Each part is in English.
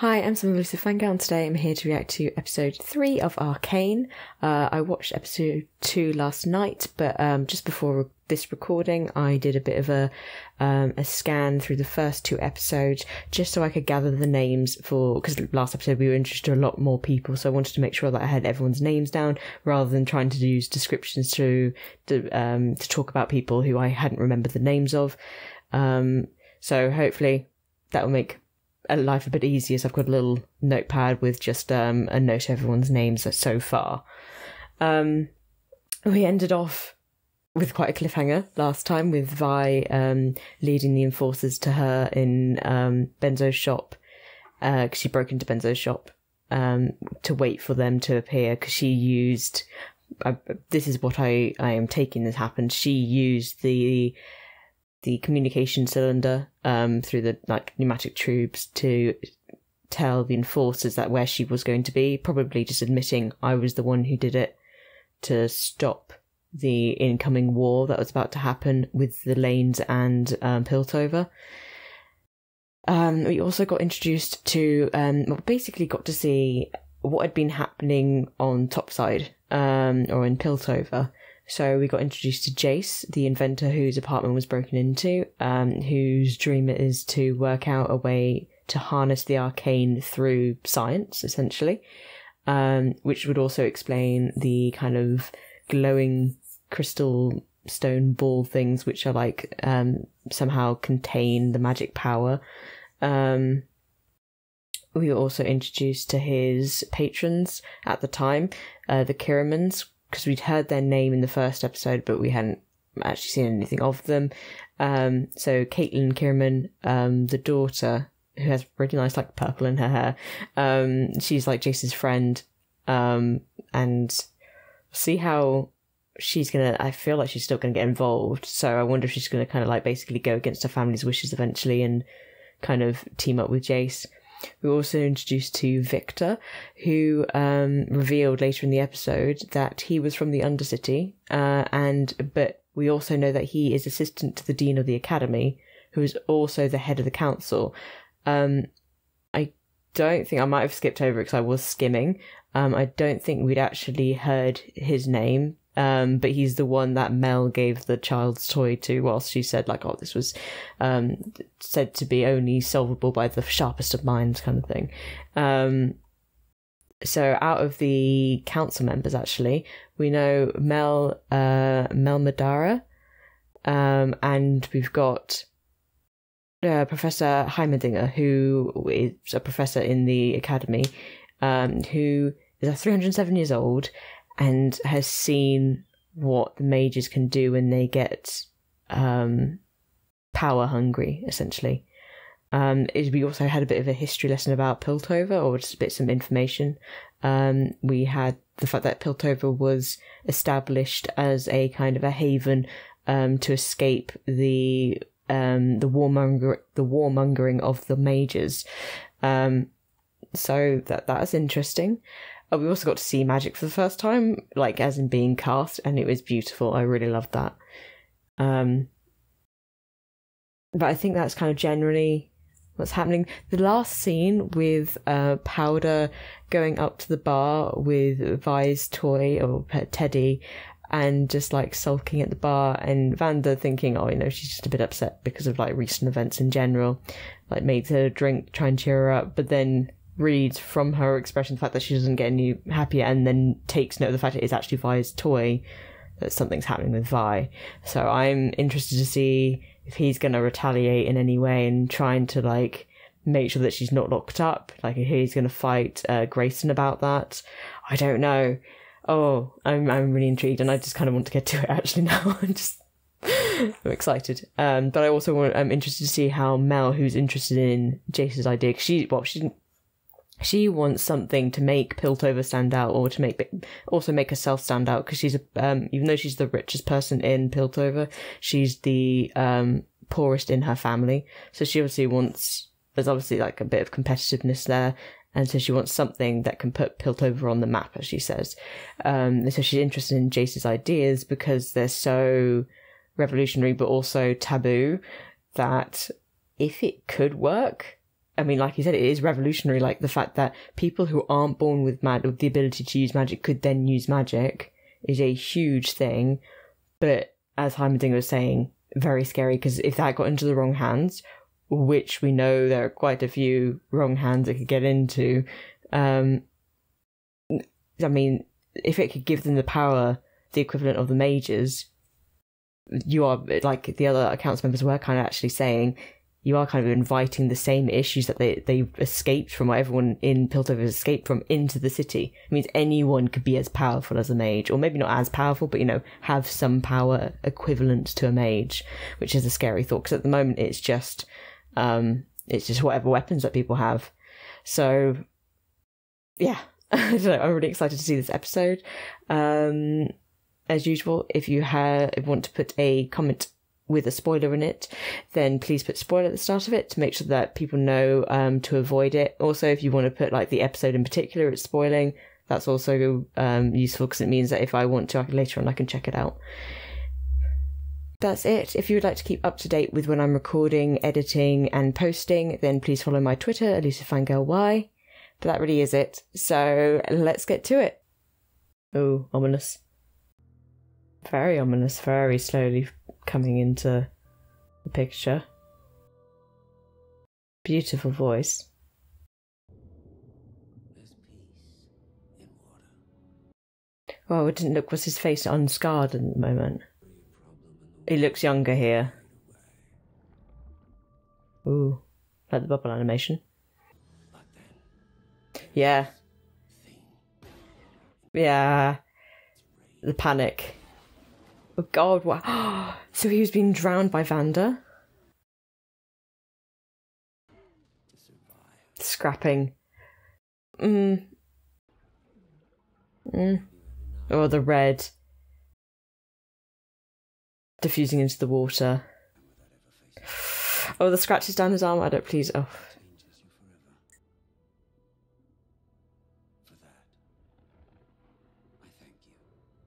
Hi, I'm Sam Elusive Fangirl, and today I'm here to react to episode 3 of Arcane. Uh, I watched episode 2 last night, but um, just before this recording, I did a bit of a um, a scan through the first two episodes just so I could gather the names for because last episode we were introduced to a lot more people, so I wanted to make sure that I had everyone's names down rather than trying to use descriptions to to, um, to talk about people who I hadn't remembered the names of. Um, so hopefully that will make life a bit easier. So I've got a little notepad with just um, a note everyone's names so far. Um, we ended off with quite a cliffhanger last time with Vi um, leading the enforcers to her in um, Benzo's shop because uh, she broke into Benzo's shop um, to wait for them to appear because she used. Uh, this is what I, I am taking this happened. She used the the communication cylinder um, through the like pneumatic tubes to tell the enforcers that where she was going to be, probably just admitting I was the one who did it to stop the incoming war that was about to happen with the Lanes and um, Piltover. Um, we also got introduced to, um, basically got to see what had been happening on Topside um, or in Piltover. So we got introduced to Jayce, the inventor whose apartment was broken into, um, whose dream it is to work out a way to harness the arcane through science, essentially, um, which would also explain the kind of glowing crystal stone ball things, which are like um, somehow contain the magic power. Um, we were also introduced to his patrons at the time, uh, the Kirammans, because we'd heard their name in the first episode, but we hadn't actually seen anything of them. Um, so Caitlyn Kiramman, um, the daughter, who has really nice like purple in her hair, um, she's like Jayce's friend, um, and see how she's gonna. I feel like she's still gonna get involved. So I wonder if she's gonna kind of like basically go against her family's wishes eventually and kind of team up with Jayce. We were also introduced to Viktor, who um, revealed later in the episode that he was from the Undercity, uh, and but we also know that he is assistant to the dean of the academy, who is also the head of the council. Um, I don't think I might have skipped over because I was skimming. Um, I don't think we'd actually heard his name um, but he's the one that Mel gave the child's toy to whilst she said like, oh, this was, um, said to be only solvable by the sharpest of minds kind of thing. Um, so out of the council members, actually, we know Mel, uh, Mel Madara, um, and we've got uh, Professor Heimerdinger, who is a professor in the academy, um, who is 307 years old and has seen what the mages can do when they get um, power hungry, essentially. Um, is we also had a bit of a history lesson about Piltover, or just a bit some information. Um, we had the fact that Piltover was established as a kind of a haven um, to escape the um, the warmonger the warmongering of the mages. Um, so that that is interesting. Uh, we also got to see magic for the first time, like as in being cast, and it was beautiful. I really loved that. Um, but I think that's kind of generally what's happening. The last scene with uh, Powder going up to the bar with Vi's toy or Teddy and just like sulking at the bar and Vander thinking, oh, you know, she's just a bit upset because of like recent events in general, like makes her drink, try and cheer her up, but then reads from her expression the fact that she doesn't get any happier and then takes note of the fact it is actually Vi's toy that something's happening with Vi. So I'm interested to see if he's going to retaliate in any way and trying to like make sure that she's not locked up. Like if he's going to fight uh, Grayson about that. I don't know. Oh, I'm I'm really intrigued and I just kind of want to get to it actually now. I'm just I'm excited. Um, but I also want, I'm interested to see how Mel, who's interested in Jayce's idea, she, well, she didn't she wants something to make Piltover stand out or to make also make herself stand out because she's a um, even though she's the richest person in Piltover, she's the um, poorest in her family. So she obviously wants there's obviously like a bit of competitiveness there. And so she wants something that can put Piltover on the map, as she says. Um, so she's interested in Jayce's ideas because they're so revolutionary, but also taboo that if it could work, I mean, like you said, it is revolutionary. Like the fact that people who aren't born with mag- the ability to use magic could then use magic is a huge thing. But as Heimerdinger was saying, very scary because if that got into the wrong hands, which we know there are quite a few wrong hands it could get into, um, I mean, if it could give them the power, the equivalent of the mages, you are like the other accounts members were kind of actually saying you are kind of inviting the same issues that they they escaped from, or everyone in Piltover escaped from, into the city. It means anyone could be as powerful as a mage, or maybe not as powerful, but you know, have some power equivalent to a mage, which is a scary thought. Because at the moment, it's just um, it's just whatever weapons that people have. So, yeah, I'm really excited to see this episode. Um, as usual, if you have if you want to put a comment with a spoiler in it, then please put spoiler at the start of it to make sure that people know um, to avoid it. Also, if you want to put like the episode in particular, it's spoiling. That's also um, useful because it means that if I want to later on, I can check it out. That's it. If you would like to keep up to date with when I'm recording, editing, and posting, then please follow my Twitter, Elusive Fangirl Y. But that really is it. So let's get to it. Oh, ominous. Very ominous, very slowly coming into the picture. Beautiful voice. Well, it didn't look, was his face unscarred at the moment? He looks younger here. Ooh, like the bubble animation. Yeah. Yeah. The panic. Oh god, what? so he was being drowned by Vander? Scrapping. Mm. Mm. Oh, the red. Diffusing into the water. Oh, the scratches down his arm. I don't please. Oh.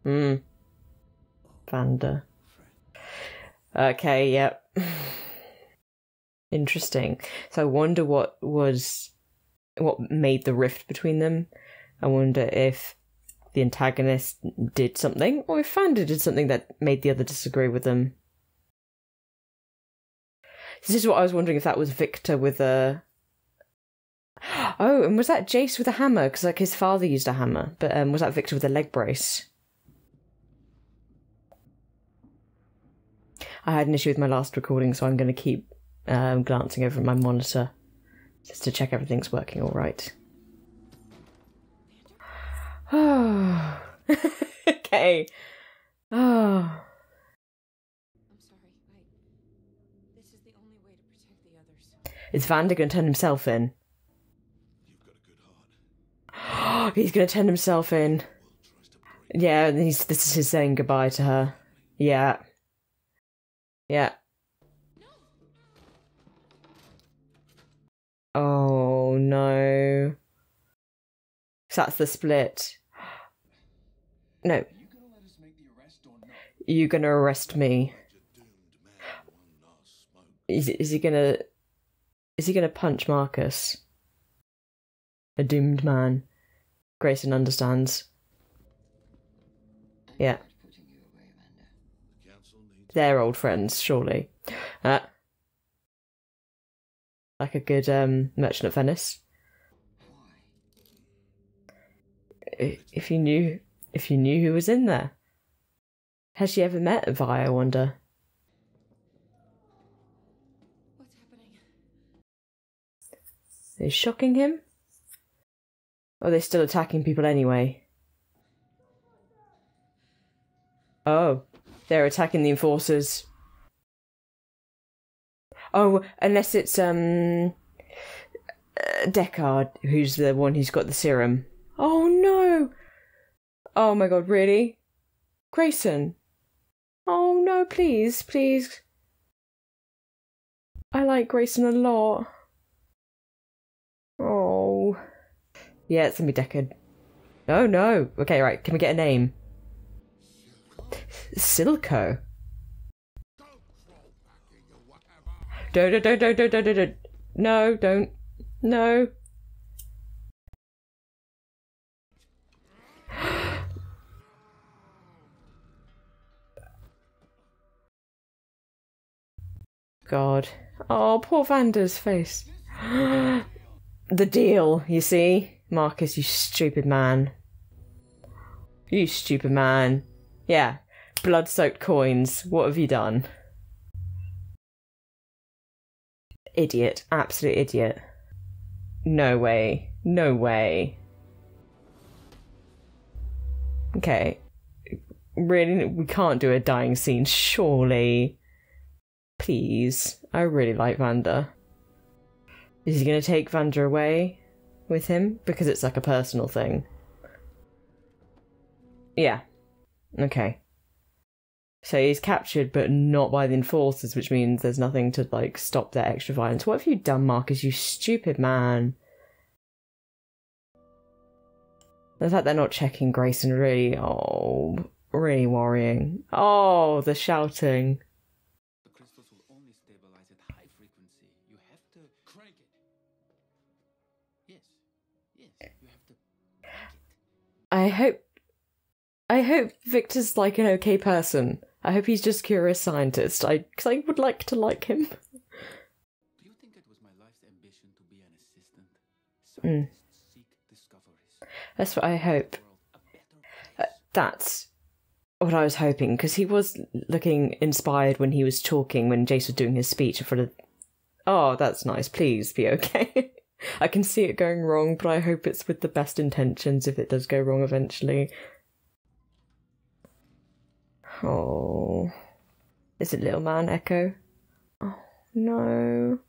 Hmm. Vander. Okay, yep. Interesting. So I wonder what was what made the rift between them. I wonder if the antagonist did something, or if Vander did something that made the other disagree with them. This is what I was wondering if that was Viktor with a. Oh, and was that Jayce with a hammer? Because like his father used a hammer, but um, was that Viktor with a leg brace? I had an issue with my last recording, so I'm going to keep um, glancing over at my monitor just to check everything's working all right. Oh, okay. Oh. I'm sorry. I. This is the only way to protect the others. Is Vander going to turn himself in? he's going to turn himself in. Yeah, he's, this is his saying goodbye to her. Yeah. Yeah. Oh no. So that's the split. No. You gonna arrest me? Is is he gonna is he gonna punch Marcus? A doomed man. Grayson understands. Yeah. They're old friends, surely. Uh, like a good um, Merchant of Venice. If you knew, if you knew who was in there, has she ever met Vi? I wonder. What's happening? Is shocking him? Or are they still attacking people anyway? Oh, they're attacking the enforcers. Oh, unless it's um uh, Deckard, who's the one who's got the serum. Oh no! Oh my god, really? Grayson? Oh no, please, please. I like Grayson a lot. Oh. Yeah, it's gonna be Deckard. Oh no. Okay, right, can we get a name? Silco. Don't, don't, don't, don't, don't, don't, don't. No, don't. No. God. Oh, poor Vander's face. the deal, you see? Marcus, you stupid man. You stupid man. Yeah. Blood soaked coins. What have you done? Idiot. Absolute idiot. No way. No way. Okay. Really? We can't do a dying scene, surely. Please. I really like Vander. Is he going to take Vander away with him? Because it's like a personal thing. Yeah. Okay. So he's captured, but not by the enforcers, which means there's nothing to like stop their extra violence. What have you done, Marcus? You stupid man. The fact they're not checking Grayson really, oh, really worrying. Oh, the shouting. The crystals will only stabilize at high frequency. You have to crank it. Yes. Yes. You have to. I hope, I hope Viktor's like an okay person. I hope he's just curious scientist. I, cause I would like to like him. Do you think it was my life's ambition to be an assistant? Scientists seek discoveries. That's what I hope. World a better place. That's what I was hoping because he was looking inspired when he was talking when Jayce was doing his speech in front of. Oh, that's nice. Please be okay. I can see it going wrong, but I hope it's with the best intentions if it does go wrong eventually. Oh. Is it little man Ekko? Oh, no.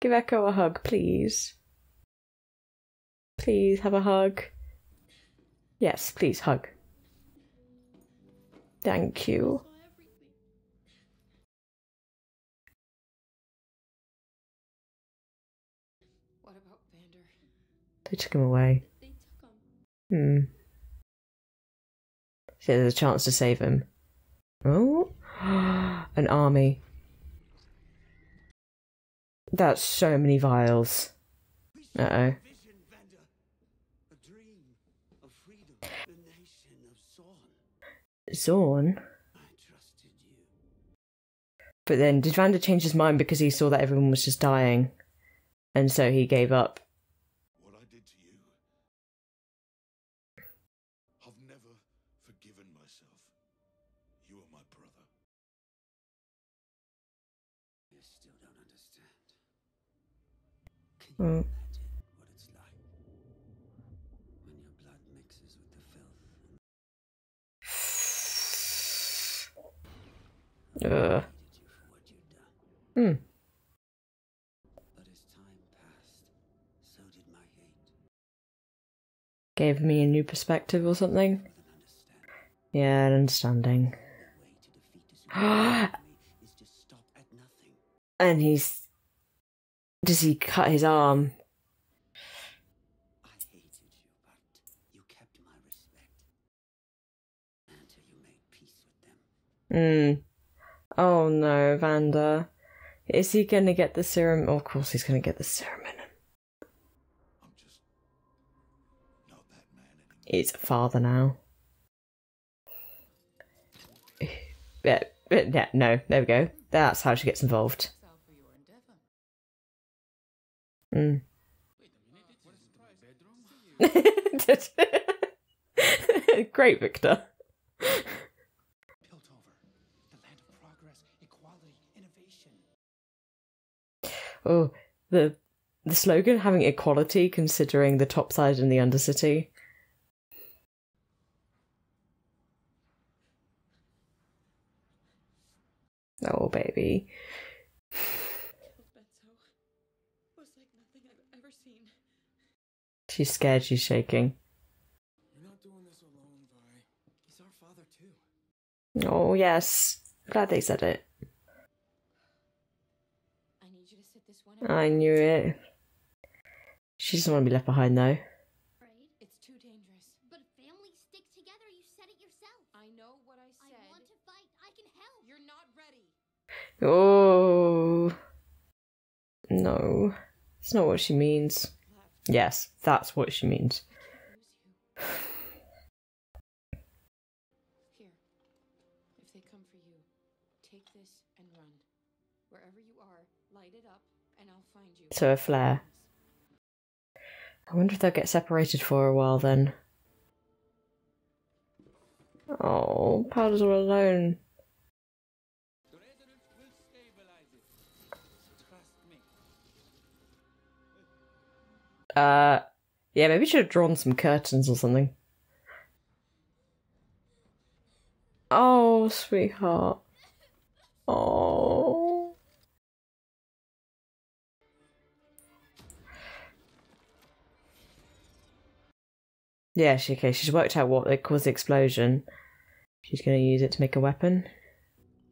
Give Ekko a hug, please. Please have a hug. Yes, please hug. Thank you. What about Vander? They took him away. They took him. Hmm. So there's a chance to save him. Oh, an army. That's so many vials. Uh oh. Zaun. But then, did Vander change his mind because he saw that everyone was just dying? And so he gave up. Did my hate. Gave me a new perspective or something. Yeah, an understanding. And he's. Does he cut his arm? Hmm. Oh no, Vander. Is he gonna get the serum? Of course he's gonna get the serum in him. A father now. Yeah, no, there we go. That's how she gets involved. Mm. Wait a minute. This is my bedroom? Great, Viktor. The land of progress, equality, innovation. Oh, the the slogan having equality considering the top side and the undercity. Oh, baby. Killed Benzo. Was like nothing I've ever seen. She's scared, she's shaking. You're not doing this alone, Vi. He's our father, too. Oh, yes. Glad they said it. I need you to sit this one out. I knew it. She doesn't want to be left behind, though. afraid. It's too dangerous. But families stick together. You said it yourself. I know what I I want to fight. I can help. You're not ready. Oh. No. It's not what she means. Yes, that's what she means. Here. If they come for you, take this and run. Wherever you are, light it up, and I'll find you. So a flare. I wonder if they'll get separated for a while then. Oh, Powder's all alone. Uh, yeah, maybe should have drawn some curtains or something. Oh, sweetheart. Oh. Yeah, she okay. She's worked out what caused the explosion. She's going to use it to make a weapon.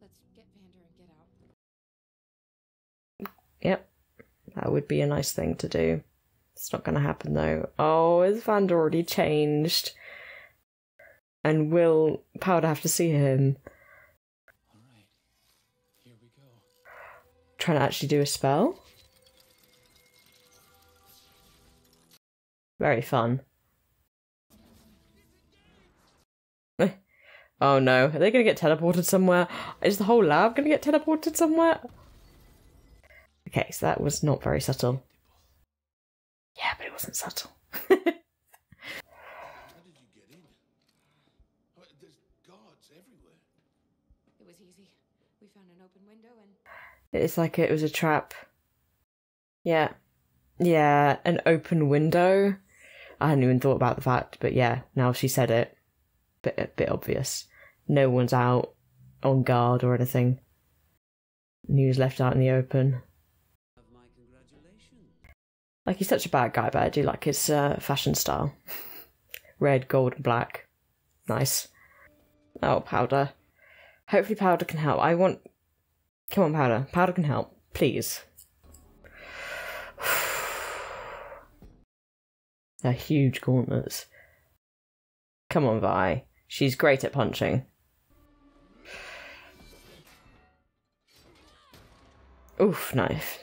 Let's get and get out. Yep, that would be a nice thing to do. It's not going to happen though. Oh, is Vander already changed? And will Powder have to see him. Here we go. trying to actually do a spell? Very fun. oh no, are they going to get teleported somewhere? Is the whole lab going to get teleported somewhere? Okay, so that was not very subtle. Yeah, but it wasn't subtle. How did you get in? Oh, There's guards everywhere. It was easy. We found an open window and It's like it was a trap. Yeah. Yeah, an open window. I hadn't even thought about the fact, but yeah, now she said it. Bit a bit obvious. No one's out on guard or anything. And he was left out in the open. Like he's such a bad guy, but I do like his uh, fashion style. Red, gold, and black. Nice. Oh, powder. Hopefully, powder can help. I want. Come on, powder. Powder can help, please. They're huge gauntlets. Come on, Vi. She's great at punching. Oof, knife.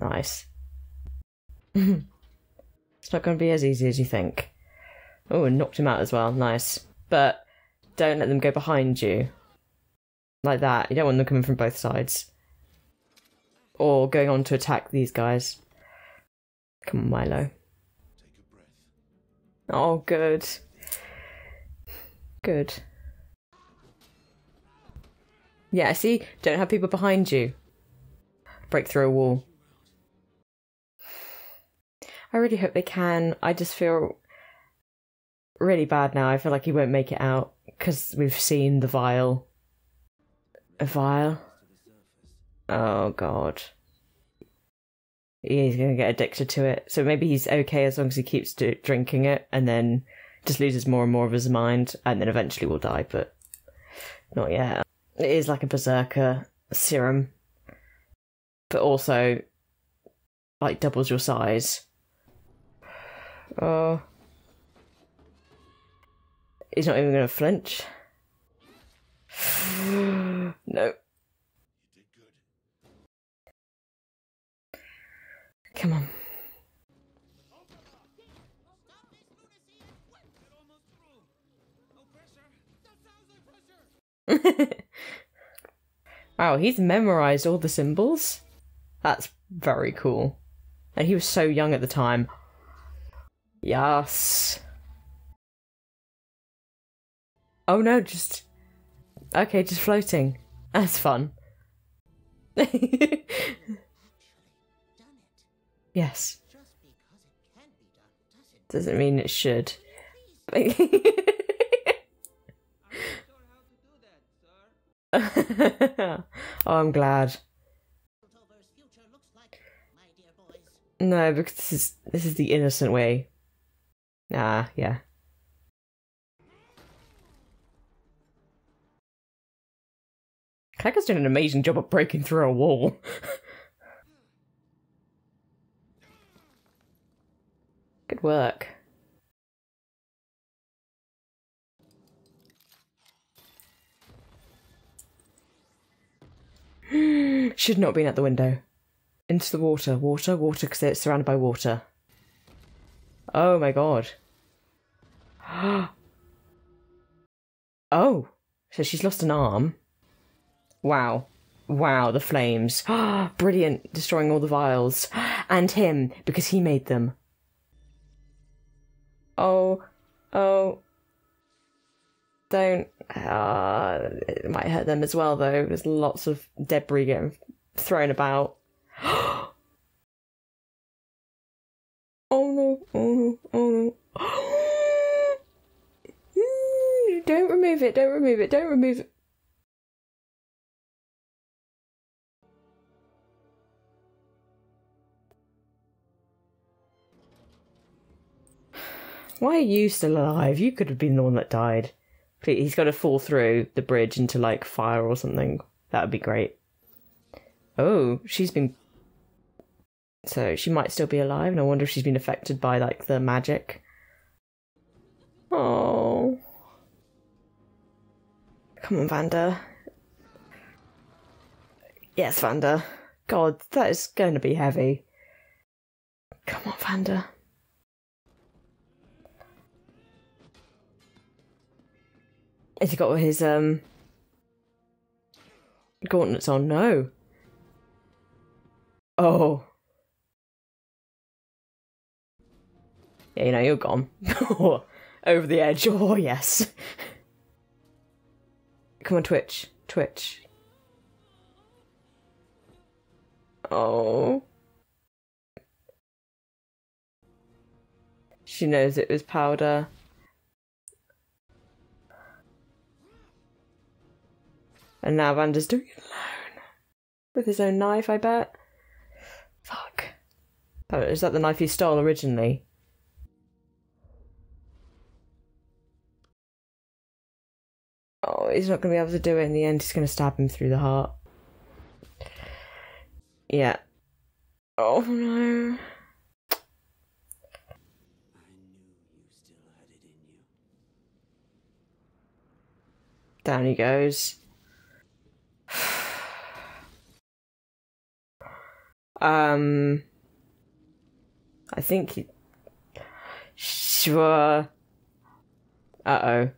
Nice. it's not going to be as easy as you think. Oh, and knocked him out as well. Nice. But don't let them go behind you. Like that. You don't want them coming from both sides. Or going on to attack these guys. Come on, Mylo. Oh, good. Good. Yeah, see? Don't have people behind you. Break through a wall. I really hope they can. I just feel really bad now. I feel like he won't make it out because we've seen the vial. A vial? Oh, God. He's going to get addicted to it. So maybe he's okay as long as he keeps do- drinking it and then just loses more and more of his mind and then eventually will die, but not yet. It is like a berserker serum, but also like doubles your size. Oh. He's not even going to flinch. no. Come on. wow, he's memorized all the symbols. That's very cool. And he was so young at the time. Yes. Oh no, just. Okay, just floating. That's fun. yes. Doesn't mean it should. oh, I'm glad. No, because this is this is the innocent way. Ah, yeah. Kaka's doing an amazing job of breaking through a wall. Good work. Should not have been at the window. Into the water, water, water, because it's surrounded by water. Oh my god. oh, so she's lost an arm. Wow. Wow, the flames. Brilliant, destroying all the vials. And him, because he made them. Oh, oh. Don't. Uh, it might hurt them as well, though. There's lots of debris getting thrown about. Oh no, oh no, oh no. Mm, don't remove it, don't remove it, don't remove it. Why are you still alive? You could have been the one that died. He's got to fall through the bridge into like fire or something. That would be great. Oh, she's been. So she might still be alive, and I wonder if she's been affected by like the magic. Oh. Come on, Vander. Yes, Vander. God, that is going to be heavy. Come on, Vander. Has he got his um gauntlets on? No. Oh. Yeah, you know, you're gone. Over the edge. Oh, yes. Come on, Twitch. Twitch. Oh. She knows it was powder. And now Vander's doing it alone. With his own knife, I bet. Fuck. Oh, is that the knife he stole originally? He's not going to be able to do it in the end. He's going to stab him through the heart. Yeah. Oh no. Down he goes. um, I think he. Sure. Uh oh.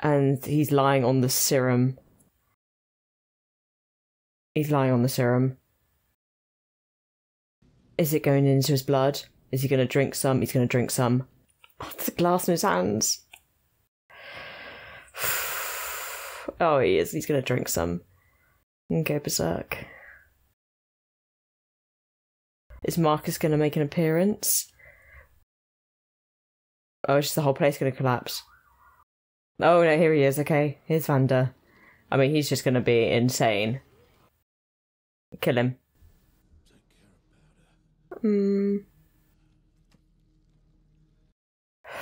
And he's lying on the serum. He's lying on the serum. Is it going into his blood? Is he going to drink some? He's going to drink some. Oh, glass in his hands. Oh, he is. He's going to drink some and go berserk. Is Marcus going to make an appearance? Oh, is the whole place going to collapse? Oh no, here he is. Okay, here's Vander. I mean, he's just going to be insane. Kill him. Hmm.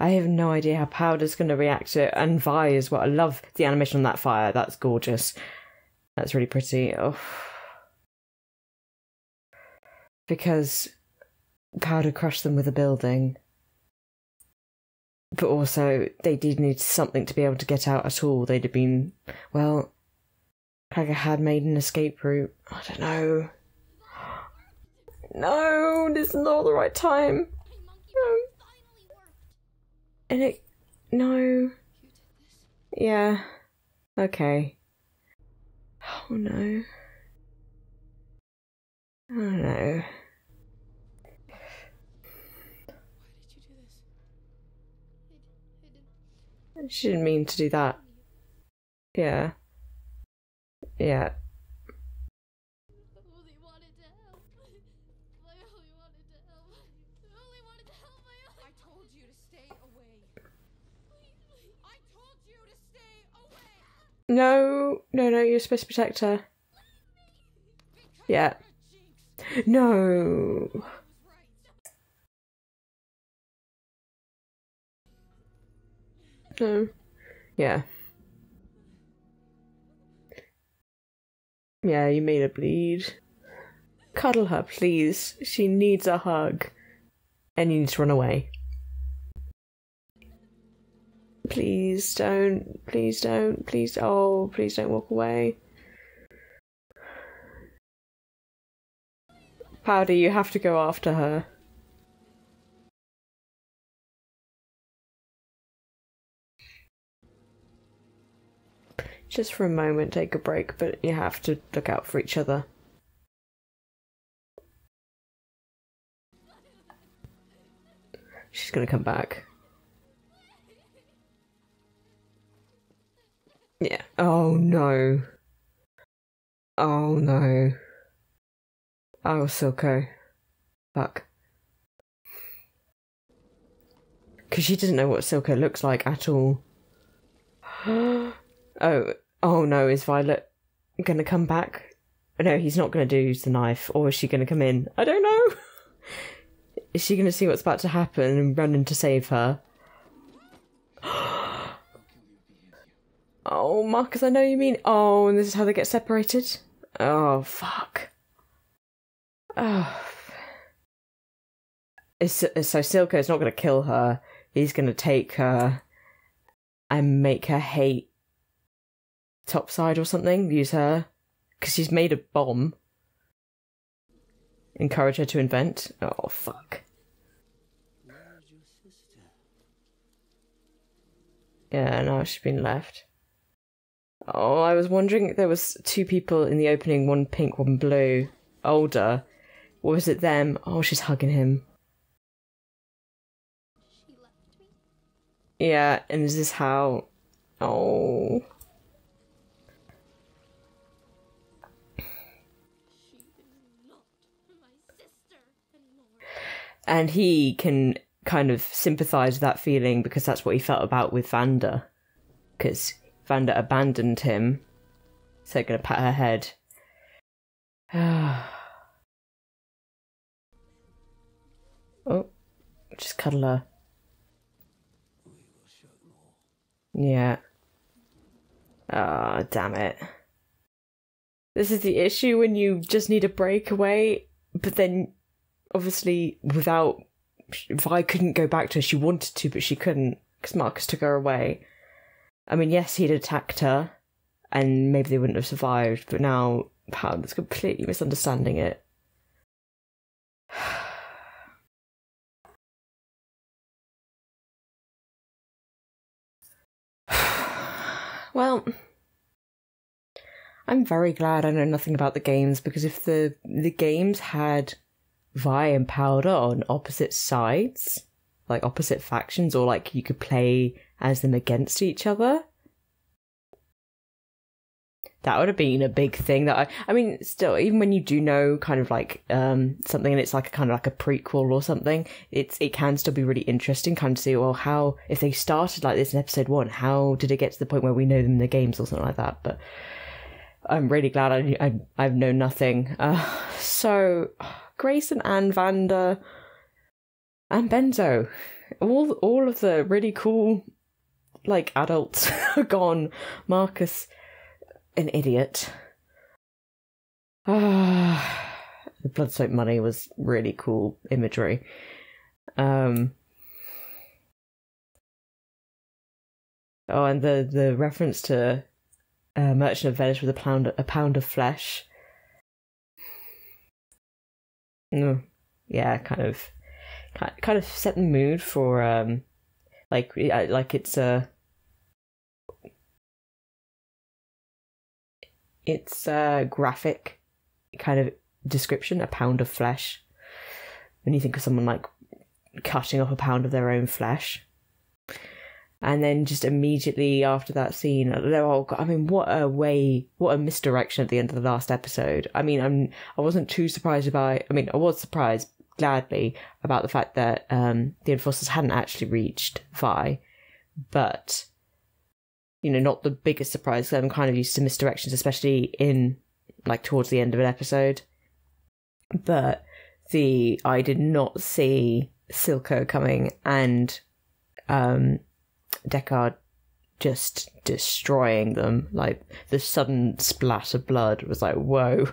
I have no idea how Powder's going to react to it. And Vi as well. I love the animation on that fire. That's gorgeous. That's really pretty. Oh. Because Powder crushed them with a building. But also, they did need something to be able to get out at all. They'd have been, well, Claggor had made an escape route. I don't know. No, this is not the right time. No. And it. No. Yeah. Okay. Oh no. Oh no. She didn't mean to do that. Yeah. Yeah. No, no, no, you're supposed to protect her. Yeah. No. No. Yeah. Yeah, you made her bleed. Cuddle her, please. She needs a hug. And you need to run away. Please don't. Please don't. Please. Oh, please don't walk away. Powder, you have to go after her. Just for a moment, take a break, but you have to look out for each other. She's gonna come back. Yeah. Oh no. Oh no. Oh, Silco. Fuck. Because she doesn't know what Silco looks like at all. Oh, oh, oh no, is Violet gonna come back? No, he's not gonna do use the knife, or is she gonna come in? I don't know. Is she gonna see what's about to happen and run in to save her? Oh, Marcus, I know you mean. Oh, and this is how they get separated? Oh, fuck. Oh. It's, so Silco's not going to kill her. He's going to take her and make her hate Topside or something. Use her. Because she's made a bomb. Encourage her to invent. Oh, fuck. Where's your sister? Yeah, now she's been left. Oh, I was wondering if there was two people in the opening, one pink, one blue, older. Or was it them? Oh, she's hugging him. She left me. Yeah, and is this how? Oh, and he can kind of sympathize with that feeling because that's what he felt about with Vander. Because Vander abandoned him, so they're gonna pat her head. oh, just cuddle her. Yeah. Ah, damn it. This is the issue when you just need a breakaway, but then obviously without Vi couldn't go back to her. She wanted to, but she couldn't because Marcus took her away. I mean, yes, he'd attacked her, and maybe they wouldn't have survived. But now Pound's completely misunderstanding it. well, I'm very glad I know nothing about the games because if the the games had Vi and Powder on opposite sides, like opposite factions, or like you could play as them against each other, that would have been a big thing. That I, I mean, still, even when you do know kind of like um something, and it's like a kind of like a prequel or something, it's it can still be really interesting, kind of see well how if they started like this in episode one, how did it get to the point where we know them in the games or something like that, but. I'm really glad I, I I've known nothing. Uh, so Grayson and Vander and Benzo, all all of the really cool like adults are gone. Marcus, an idiot. Ah, the blood soap money was really cool imagery. Um. Oh, and the the reference to uh, Merchant of Venice with a pound a pound of flesh. No, yeah, kind of, kind of set the mood for um, like like it's a. It's a graphic kind of description, a pound of flesh. When you think of someone like cutting off a pound of their own flesh, and then just immediately after that scene. I mean, what a way! What a misdirection at the end of the last episode. I mean, I'm. I wasn't too surprised by. I mean, I was surprised gladly about the fact that um, the enforcers hadn't actually reached Vi, but you know, not the biggest surprise. I'm kind of used to misdirections, especially in like towards the end of an episode. But the I did not see Silco coming and um Deckard just destroying them. Like the sudden splash of blood was like, whoa.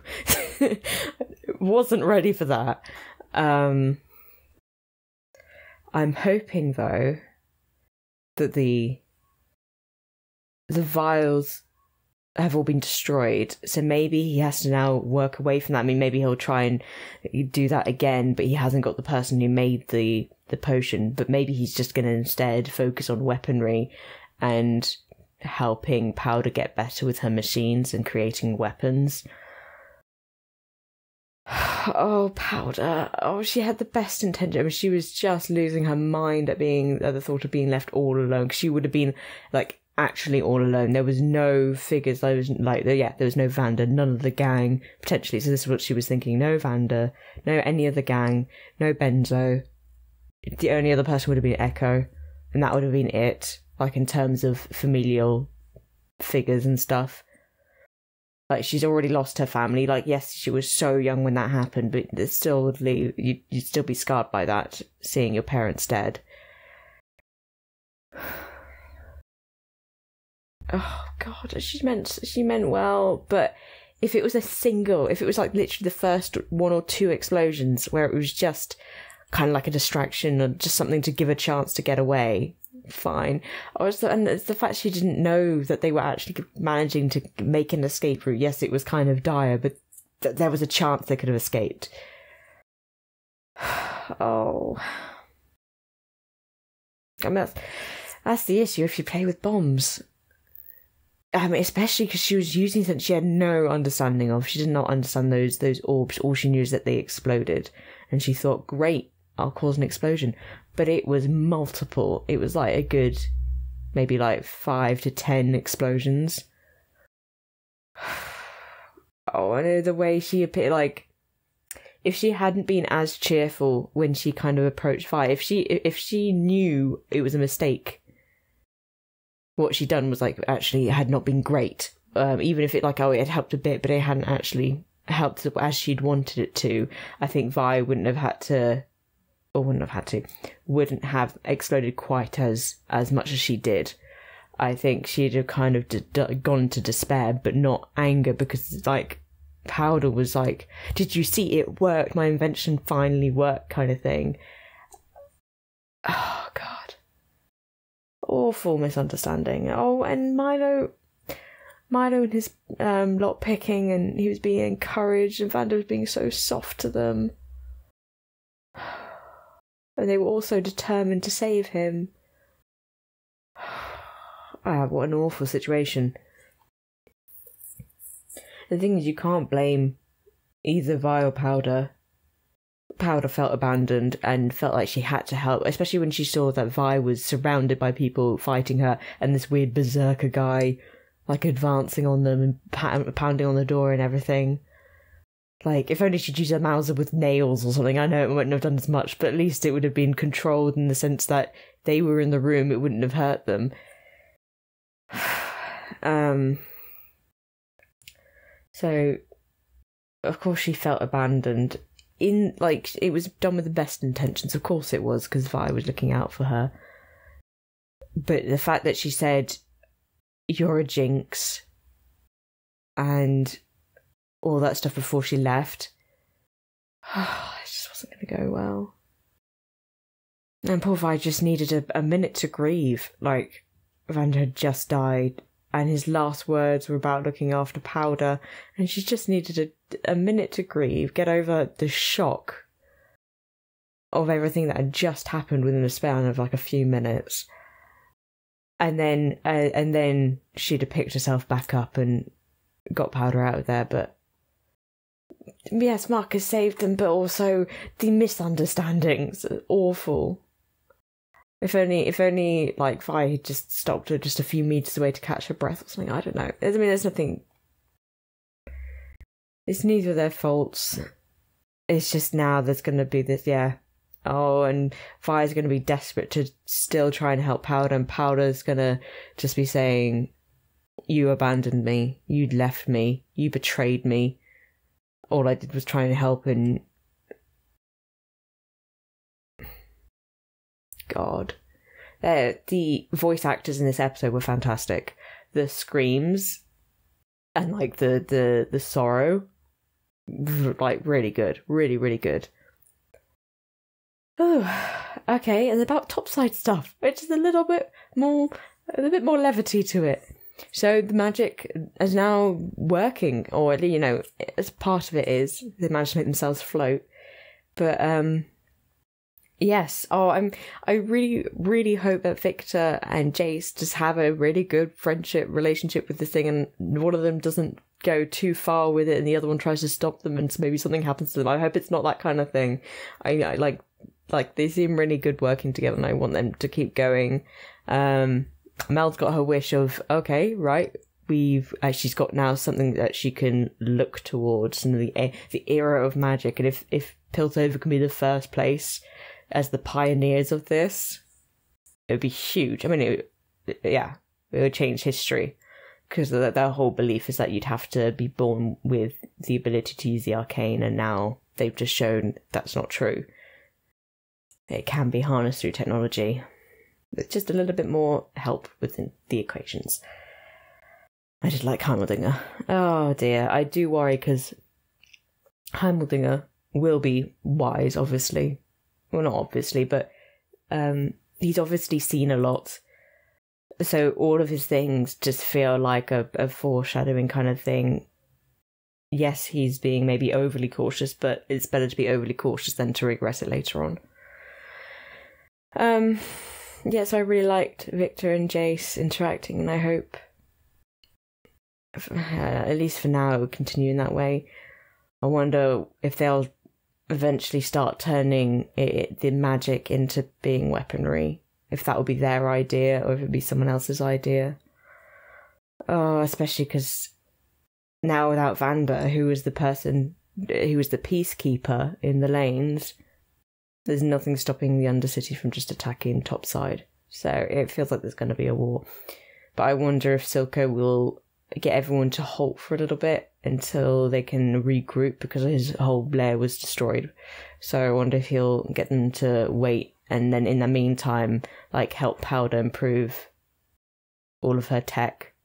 Wasn't ready for that. Um I'm hoping though that the the vials have all been destroyed. So maybe he has to now work away from that. I mean, maybe he'll try and do that again, but he hasn't got the person who made the the potion. But maybe he's just going to instead focus on weaponry and helping Powder get better with her machines and creating weapons. Oh, Powder. Oh, she had the best intention. I mean, she was just losing her mind at being at the thought of being left all alone. she would have been like actually all alone. There was no figures. There was like yeah, there was no Vander, none of the gang potentially. So this is what she was thinking: no Vander, no any of the gang, no Benzo. The only other person would have been Ekko, and that would have been it. Like in terms of familial figures and stuff. Like she's already lost her family. Like yes, she was so young when that happened, but still would leave you. You'd still be scarred by that, seeing your parents dead. Oh God, she meant she meant well, but if it was a single, if it was like literally the first one or two explosions where it was just kind of like a distraction or just something to give a chance to get away, fine. I was and it's the fact she didn't know that they were actually managing to make an escape route. Yes, it was kind of dire, but th- there was a chance they could have escaped. oh, I mean that's that's the issue if you play with bombs. Mean, especially because she was using something she had no understanding of. She did not understand those those orbs. All she knew is that they exploded, and she thought, "Great, I'll cause an explosion." But it was multiple. It was like a good, maybe like five to ten explosions. Oh, I know the way she appeared. Like, if she hadn't been as cheerful when she kind of approached fire, if she if she knew it was a mistake what she'd done was like actually had not been great. Um, even if it like oh it had helped a bit, but it hadn't actually helped as she'd wanted it to. I think Vi wouldn't have had to, or wouldn't have had to, wouldn't have exploded quite as as much as she did. I think she'd have kind of d- d- gone to despair, but not anger, because like Powder was like, "Did you see it worked? My invention finally worked," kind of thing. Oh God awful misunderstanding. Oh, and Mylo, Mylo and his um, lot picking, and he was being encouraged, and Vander was being so soft to them. And they were also determined to save him. Ah, what an awful situation. The thing is, you can't blame either Vile Powder Powder felt abandoned and felt like she had to help, especially when she saw that Vi was surrounded by people fighting her and this weird berserker guy like advancing on them and pounding on the door and everything. Like, if only she'd used a Mauser with nails or something. I know it wouldn't have done as much, but at least it would have been controlled in the sense that they were in the room, it wouldn't have hurt them. um. So, of course, she felt abandoned in like it was done with the best intentions. Of course it was because Vi was looking out for her. But the fact that she said, "You're a jinx," and all that stuff before she left, it just wasn't going to go well. And poor Vi just needed a, a minute to grieve. Like Vander had just died, and his last words were about looking after Powder, and she just needed a, a minute to grieve, get over the shock of everything that had just happened within the span of like a few minutes. And then, uh, and then she'd have picked herself back up and got Powder out of there. But yes, Marcus saved them, but also the misunderstandings awful. If only, if only, like Vi had just stopped her just a few meters away to catch her breath or something. I don't know. I mean, there's nothing. It's neither their faults. It's just now there's going to be this, yeah. Oh, and Fire's going to be desperate to still try and help Powder, and Powder's going to just be saying, "You abandoned me. You left me. You betrayed me. All I did was try and help, and God. Uh, the voice actors in this episode were fantastic. The screams and like the the the sorrow, like really good, really really good. Oh, okay, and about topside stuff, which is a little bit more, a bit more levity to it. so the magic is now working, or you know, as part of it is they managed to make themselves float. But um, yes, oh, I'm. I really, really hope that Viktor and Jayce just have a really good friendship relationship with this thing, and one of them doesn't go too far with it, and the other one tries to stop them, and maybe something happens to them. I hope it's not that kind of thing. I, I like, like they seem really good working together, and I want them to keep going. Um, Mel's got her wish of okay, right. We've uh, she's got now something that she can look towards, and the e- the era of magic. And if if Piltover can be the first place as the pioneers of this, it would be huge. I mean, it, yeah, it would change history because their, whole belief is that you'd have to be born with the ability to use the arcane, and now they've just shown that's not true. It can be harnessed through technology with just a little bit more help within the equations. I did like Heimerdinger. Oh dear, I do worry because Heimerdinger will be wise, obviously. Well, not obviously, but um, he's obviously seen a lot. So all of his things just feel like a, a foreshadowing kind of thing. Yes, he's being maybe overly cautious, but it's better to be overly cautious than to regret it later on. Um, yes, I really liked Viktor and Jayce interacting, and I hope, uh, at least for now, it continue in that way. I wonder if they'll eventually start turning it, the magic into being weaponry. If that will be their idea, or if it'll be someone else's idea. Oh, especially because now without Vander, who was the person who was the peacekeeper in the lanes, there's nothing stopping the Undercity from just attacking topside. So it feels like there's going to be a war. But I wonder if Silco will get everyone to halt for a little bit until they can regroup because his whole lair was destroyed. So I wonder if he'll get them to wait and then in the meantime, like help Powder improve all of her tech.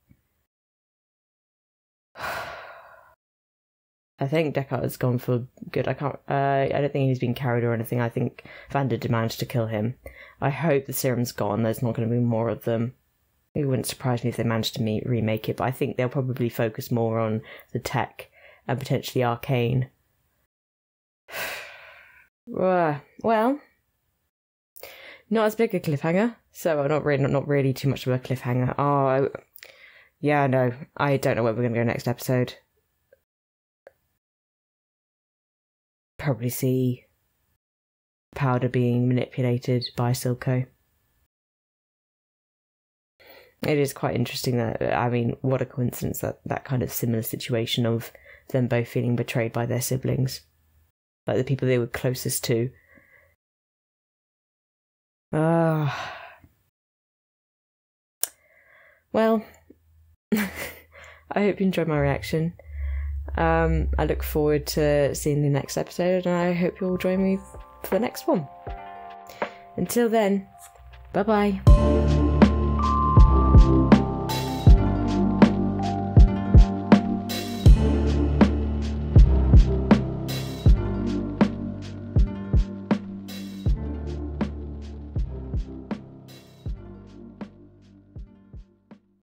I think Deckard has gone for good. I can't. Uh, I don't think he's been carried or anything. I think Vander did manage to kill him. I hope the serum's gone. There's not going to be more of them. It wouldn't surprise me if they managed to meet, remake it, but I think they'll probably focus more on the tech and potentially arcane. Well, not as big a cliffhanger, so not really, not really too much of a cliffhanger. Oh, yeah, no, I don't know where we're going to go next episode. Probably see powder being manipulated by Silco. It is quite interesting that, I mean, what a coincidence that that kind of similar situation of them both feeling betrayed by their siblings. Like the people they were closest to. Ah. well, I hope you enjoyed my reaction. Um, I look forward to seeing the next episode, and I hope you'll join me for the next one. Until then, bye bye.